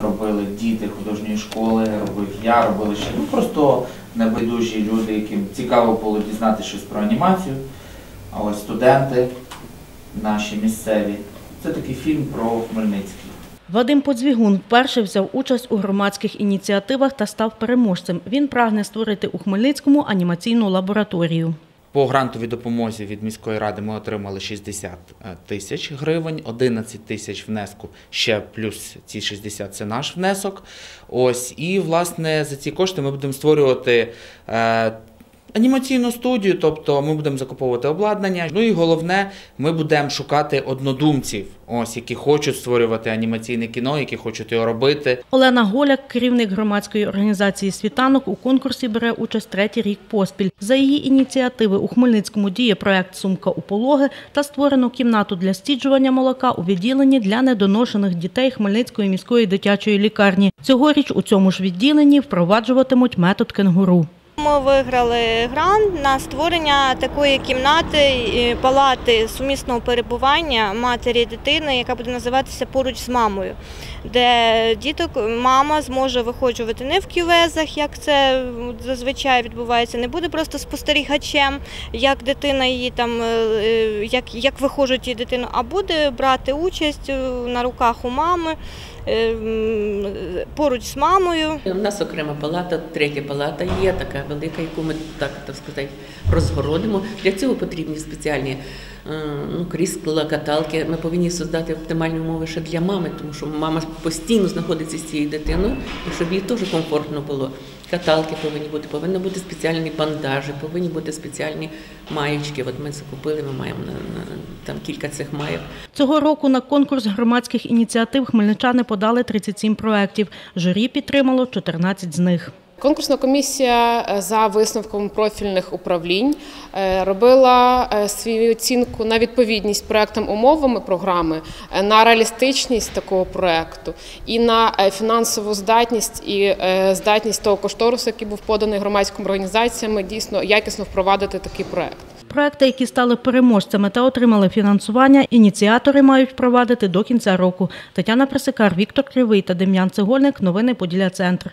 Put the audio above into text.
Робили діти художньої школи, робив я, робили ще ну просто небайдужі люди, яким цікаво було дізнати щось про анімацію. А ось студенти наші місцеві. Це такий фільм про Хмельницький. Вадим Подзвігун вперше взяв участь у громадських ініціативах та став переможцем. Він прагне створити у Хмельницькому анімаційну лабораторію. По грантовій допомозі від міської ради ми отримали 60 тисяч гривень, 11 тисяч внеску, ще плюс ці 60 – це наш внесок. Ось і власне за ці кошти ми будемо створювати. Анімаційну студію, тобто ми будемо закуповувати обладнання. Ну і головне, ми будемо шукати однодумців, ось які хочуть створювати анімаційне кіно, які хочуть його робити. Олена Голяк, керівник громадської організації Світанок, у конкурсі бере участь третій рік поспіль. За її ініціативи у Хмельницькому діє проект Сумка у пологи та створено кімнату для стіджування молока у відділенні для недоношених дітей Хмельницької міської дитячої лікарні. Цьогоріч у цьому ж відділенні впроваджуватимуть метод кенгуру. Ми виграли грант на створення такої кімнати палати сумісного перебування матері дитини, яка буде називатися поруч з мамою, де діток мама зможе виходжувати не в кювезах, як це зазвичай відбувається, не буде просто спостерігачем, як дитина її там е, як, як виходить її дитину, а буде брати участь на руках у мами. е, Поруч з мамою, У нас окрема палата, третя палата є така велика, яку ми так, так сказати, розгородимо. Для цього потрібні спеціальні е, ну, крісла, каталки. Ми повинні создати оптимальні умови ще для мами, тому що мама постійно знаходиться з цією дитиною, щоб їй теж комфортно було. Каталки повинні бути, повинні бути спеціальні бандажі, повинні бути спеціальні маєчки. От ми закупили, ми маємо там кілька цих маєк. Цього року на конкурс громадських ініціатив хмельничани подали 37 проєктів. Журі підтримало 14 з них. Конкурсна комісія е, за висновком профільних управлінь е, робила е, свою оцінку на відповідність проектам умовами програми, на реалістичність такого проекту і на фінансову здатність і здатність того кошторису, який був поданий громадськими організаціями, дійсно якісно впровадити такий проект. Проекти, які стали переможцями та отримали фінансування, ініціатори мають впровадити до кінця року. Тетяна Пресикар, Віктор Кривий та Дем'ян Цегольник. Новини Поділля Центр.